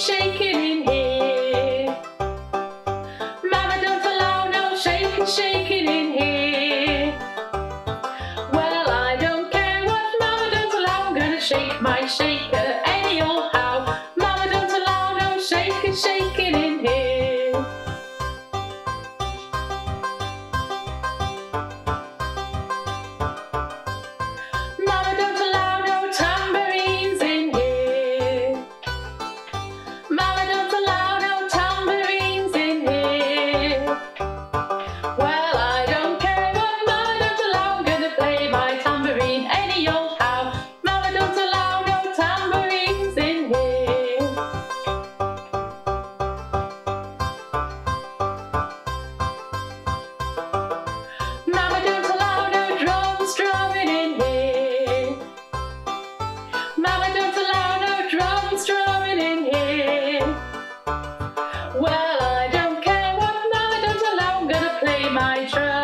shaking in here. Mama, don't allow no shaking, shaking. play my trust.